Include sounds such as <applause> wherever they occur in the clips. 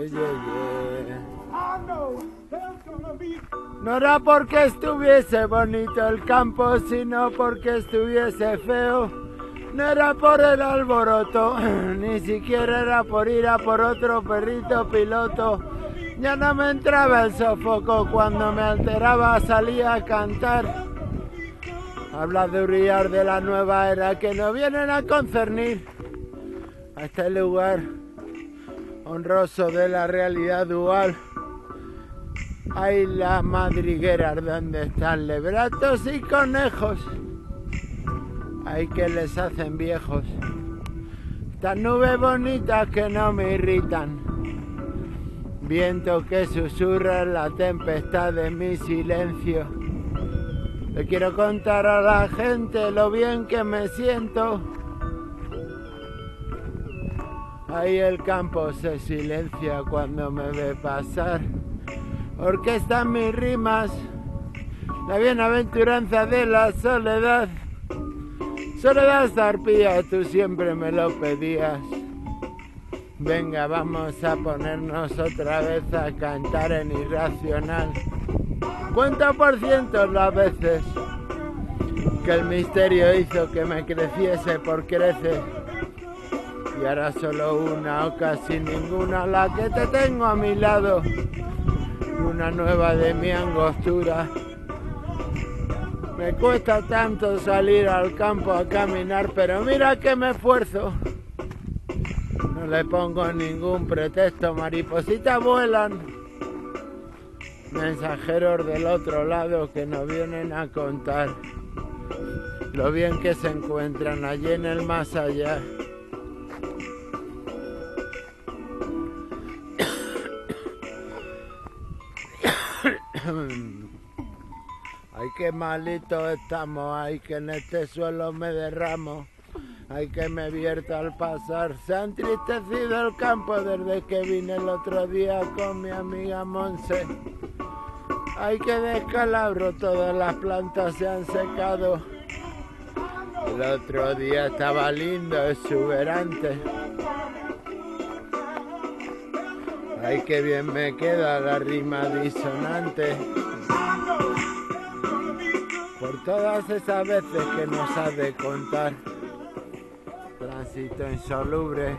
Yeah. No era porque estuviese bonito el campo, sino porque estuviese feo. No era por el alboroto, <clears throat> ni siquiera era por ir a por otro perrito piloto. Ya no me entraba el sofoco cuando me alteraba, salía a cantar. Habla de brillar de la nueva era que no vienen a concernir a este lugar honroso de la realidad dual. Hay las madrigueras donde están lebratos y conejos. Hay que les hacen viejos. Estas nubes bonitas que no me irritan. Viento que susurra en la tempestad de mi silencio. Le quiero contar a la gente lo bien que me siento. Ahí el campo se silencia cuando me ve pasar. Porque están mis rimas, la bienaventuranza de la soledad. Soledad zarpía, tú siempre me lo pedías. Venga, vamos a ponernos otra vez a cantar en irracional. Cuenta por cientos las veces que el misterio hizo que me creciese por crecer. Y ahora solo una o casi ninguna la que te tengo a mi lado. Una nueva de mi angostura. Me cuesta tanto salir al campo a caminar, pero mira que me esfuerzo. No le pongo ningún pretexto, maripositas vuelan. Mensajeros del otro lado que nos vienen a contar lo bien que se encuentran allí en el más allá. Ay, qué malito estamos, ay, que en este suelo me derramo. Ay, que me vierta al pasar. Se ha entristecido el campo desde que vine el otro día con mi amiga Monse. Ay, que descalabro, todas las plantas se han secado. El otro día estaba lindo, exuberante. Ay, qué bien me queda la rima disonante. Todas esas veces que nos ha de contar. Tránsito insoluble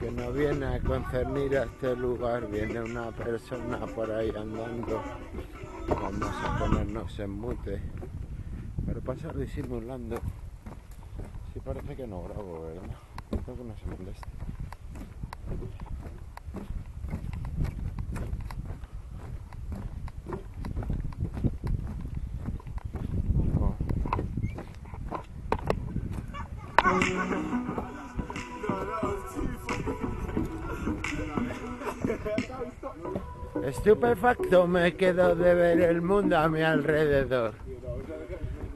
que no viene a concernir a este lugar. Viene una persona por ahí andando. Vamos a ponernos en mute. Pero pasar disimulando. Sí parece que no grabo, ¿verdad? Creo que no se molesta. Estupefacto me quedo de ver el mundo a mi alrededor.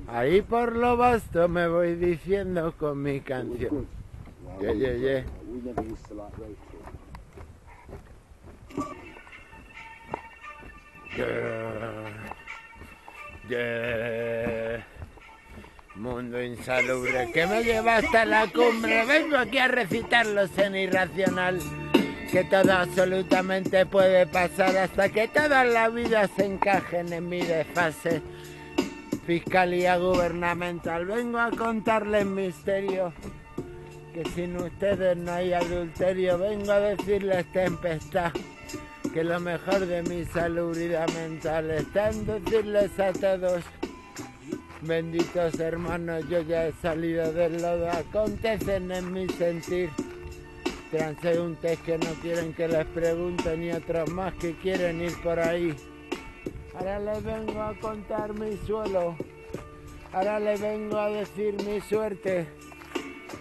Ahí por lo vasto me voy diciendo con mi canción. Yeah, yeah, yeah. Yeah. Yeah. Mundo insalubre que me lleva hasta la cumbre. Vengo aquí a recitarlos en irracional. Que todo absolutamente puede pasar hasta que toda la vida se encajen en mi desfase. Fiscalía gubernamental, vengo a contarles misterio. Que sin ustedes no hay adulterio. Vengo a decirles tempestad. Que lo mejor de mi salubridad mental está en decirles a todos. Benditos hermanos, yo ya he salido del lodo, acontecen en mi sentir. Transeúntes que no quieren que les pregunten y otros más que quieren ir por ahí. Ahora les vengo a contar mi suelo, ahora les vengo a decir mi suerte,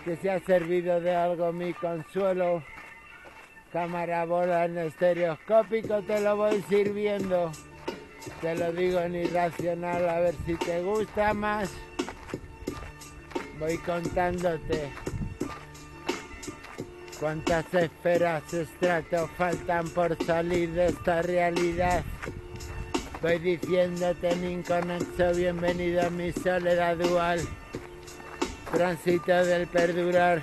que se ha servido de algo mi consuelo. Cámara bola en estereoscópico te lo voy sirviendo. Te lo digo en irracional, a ver si te gusta más. Voy contándote cuántas esferas estratos faltan por salir de esta realidad. Voy diciéndote en inconexo, bienvenido a mi soledad dual. Tránsito del perdurar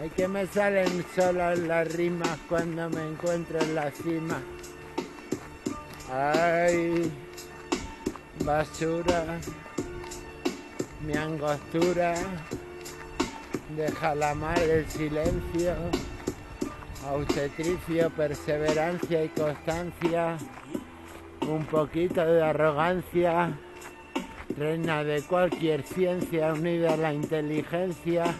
Ay, que me salen solas las rimas cuando me encuentro en la cima. Ay, basura, mi angostura, deja la mar el silencio, obstetricio, perseverancia y constancia, un poquito de arrogancia, reina de cualquier ciencia unida a la inteligencia.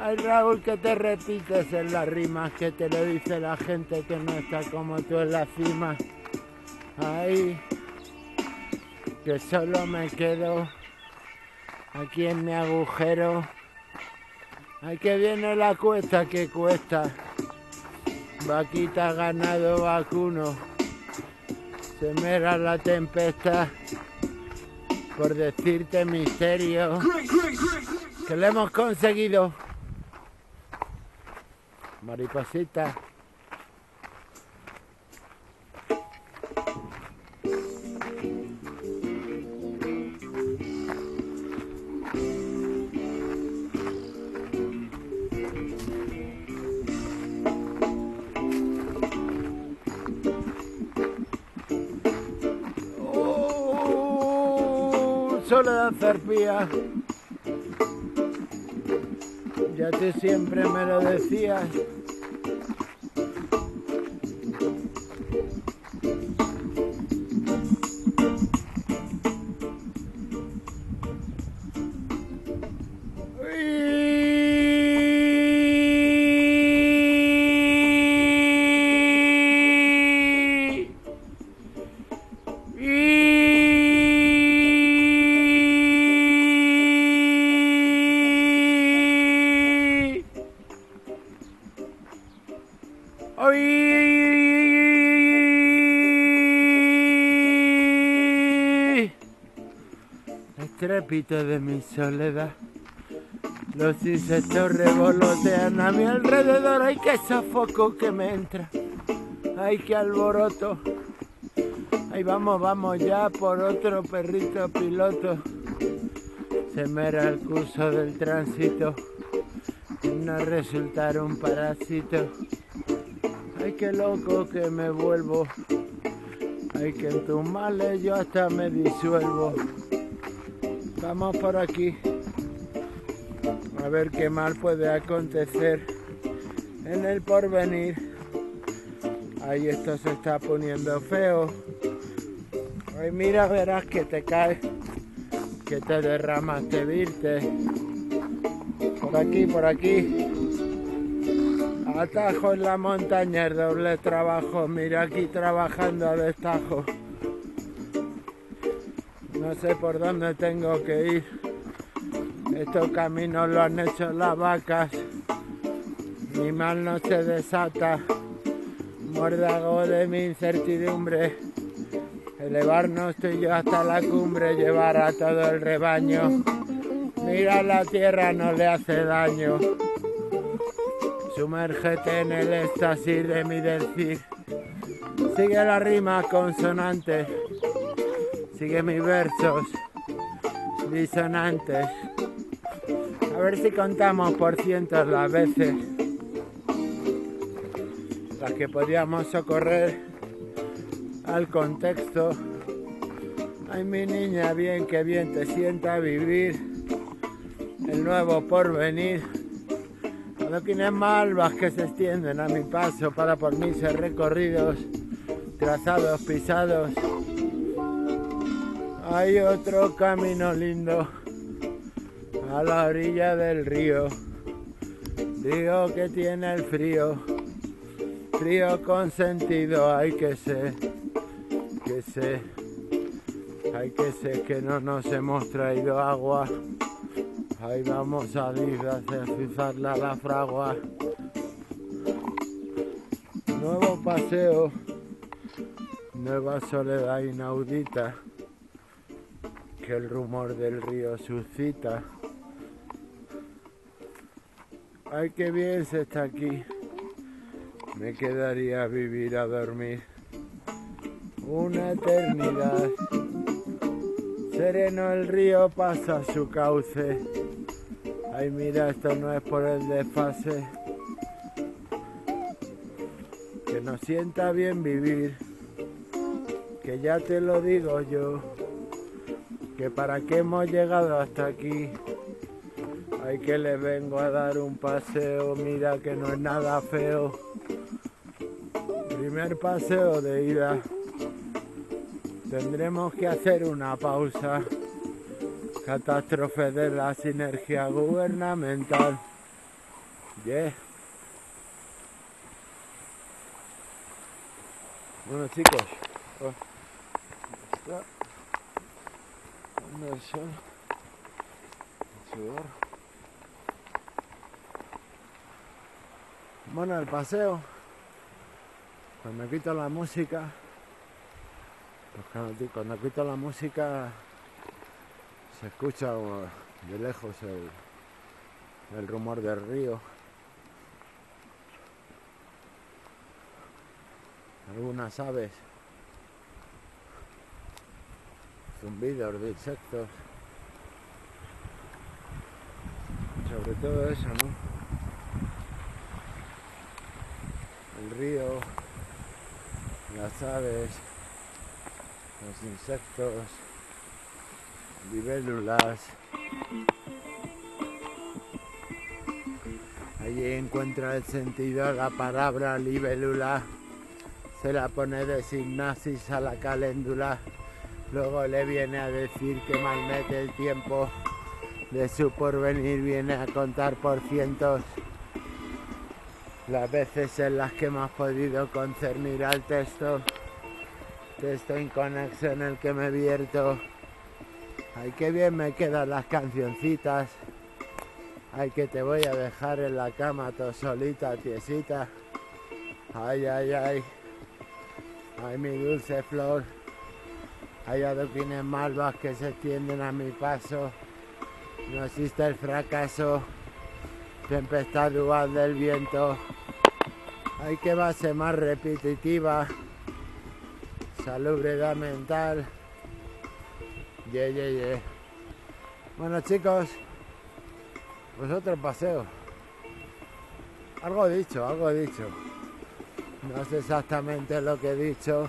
Ay Raúl que te repites en las rimas que te lo dice la gente que no está como tú en la cima. Ay, que solo me quedo aquí en mi agujero. Ay, que viene la cuesta que cuesta. Vaquita ganado vacuno. Se mera la tempestad por decirte misterio que lo hemos conseguido. Mariposita. Zarpía. Ya tú siempre me lo decías. Estrépito de mi soledad. Los insectos revolotean a mi alrededor. Ay, qué sofoco que me entra. Ay, qué alboroto. Ay, vamos, vamos ya por otro perrito piloto. Se mera el curso del tránsito. No resultar un parásito. Ay, qué loco que me vuelvo. Ay, que en tus males yo hasta me disuelvo. Vamos por aquí. A ver qué mal puede acontecer en el porvenir. Ay, esto se está poniendo feo. Ay, mira, verás que te caes, que te derramas, te virte. Por aquí, por aquí. Atajo en la montaña, el doble trabajo. Mira aquí trabajando a destajo. No sé por dónde tengo que ir. Estos caminos lo han hecho las vacas. Mi mal no se desata. Muérdago de mi incertidumbre. Elevarnos tú y yo hasta la cumbre, llevar a todo el rebaño. Mira la tierra, no le hace daño. Sumérgete en el éxtasis de mi decir. Sigue la rima consonante. Sigue mis versos disonantes. A ver si contamos por cientos las veces las que podíamos socorrer al contexto. Ay, mi niña, bien que bien te sienta vivir el nuevo porvenir. Adoquines malvas que se extienden a mi paso para por mí ser recorridos, trazados, pisados. Hay otro camino lindo a la orilla del río, río que tiene el frío, frío con sentido, hay que ser, que sé, hay que ser que no nos hemos traído agua. Ahí vamos a disfrazarla a la fragua. Nuevo paseo, nueva soledad inaudita que el rumor del río suscita. Ay, qué bien se está aquí. Me quedaría a vivir a dormir una eternidad. Sereno el río pasa su cauce. Ay, mira, esto no es por el desfase. Que nos sienta bien vivir. Que ya te lo digo yo. Que para qué hemos llegado hasta aquí. Ay, que le vengo a dar un paseo. Mira que no es nada feo. Primer paseo de ida. Tendremos que hacer una pausa. Catástrofe de la sinergia gubernamental. Yeah. Bueno chicos, oh, está dando el sudor. Bueno, el paseo, me quito la música, cuando, cuando quito la música se escucha de lejos el, el rumor del río. Algunas aves, zumbidos de insectos, sobre todo eso, ¿no? El río, las aves, los insectos libélulas. Allí encuentra el sentido la palabra libélula. Se la pone de signasis a la caléndula. Luego le viene a decir que malmete el tiempo de su porvenir. Viene a contar por cientos las veces en las que hemos podido concernir al texto. Texto inconexo en el que me vierto. Ay, qué bien me quedan las cancioncitas. Ay, que te voy a dejar en la cama todo solita, tiesita. Ay, ay, ay. Ay, mi dulce flor. Hay adoquines malvas que se extienden a mi paso. No existe el fracaso. Tempestad dual del viento. Hay que base más repetitiva. Salubridad mental. Yeah, yeah, yeah. Bueno chicos, pues otro paseo. Algo dicho, algo dicho. No sé exactamente lo que he dicho,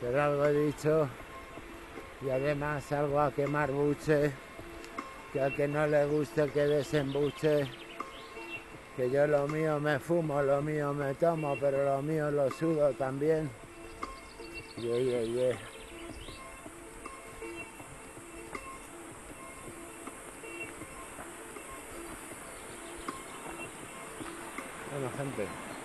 pero algo he dicho. Y además algo a quemar buche, que al que no le guste que desembuche. Que yo lo mío me fumo, lo mío me tomo, pero lo mío lo sudo también. Bueno, gente.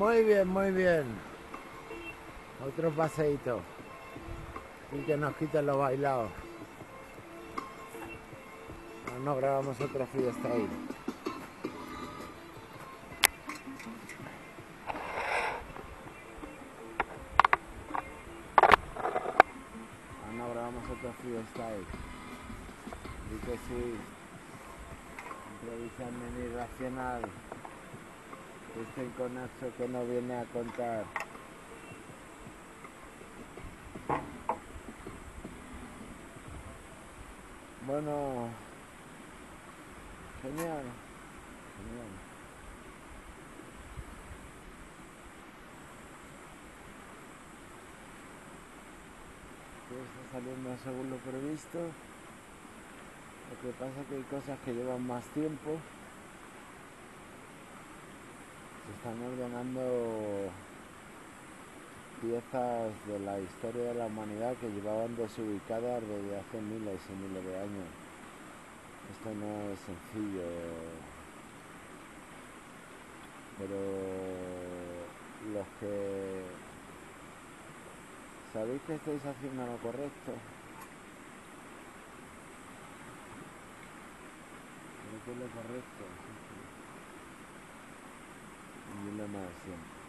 Muy bien, muy bien. Otro paseíto. Y que nos quiten los bailados. No, no grabamos otra freestyle. Ah, no grabamos otra freestyle. Y que sí. Irracional. Este inconexo que no viene a contar. Bueno, genial, genial. saliendo según lo previsto. Lo que pasa es que hay cosas que llevan más tiempo. Están ordenando piezas de la historia de la humanidad que llevaban desubicadas desde hace miles y miles de años. Esto no es sencillo, pero los que sabéis que estáis haciendo lo correcto, que es lo correcto, y lo más siempre.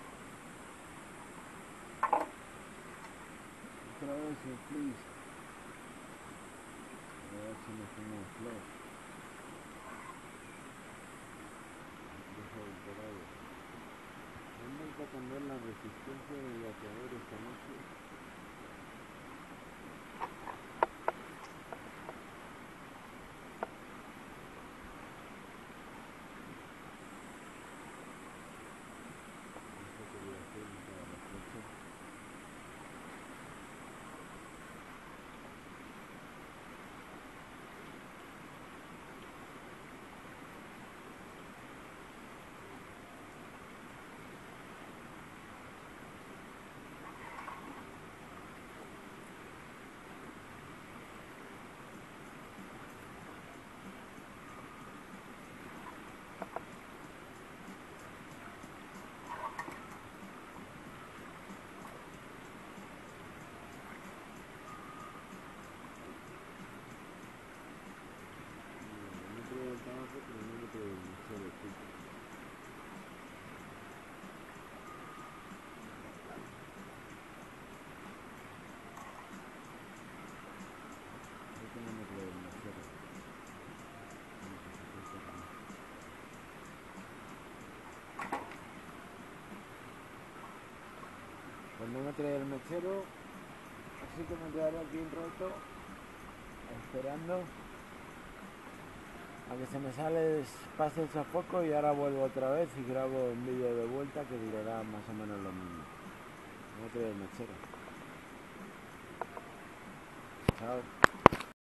otra vez please. A ver si me pongo un flash. Dejo el dorado. Vamos a cambiar la resistencia del bateador esta noche. Pues no me trae el mechero, así que me quedaré aquí un rato esperando a que se me sale, pase el sofoco y ahora vuelvo otra vez y grabo un vídeo de vuelta que durará más o menos lo mismo. No me trae el mechero. Chao.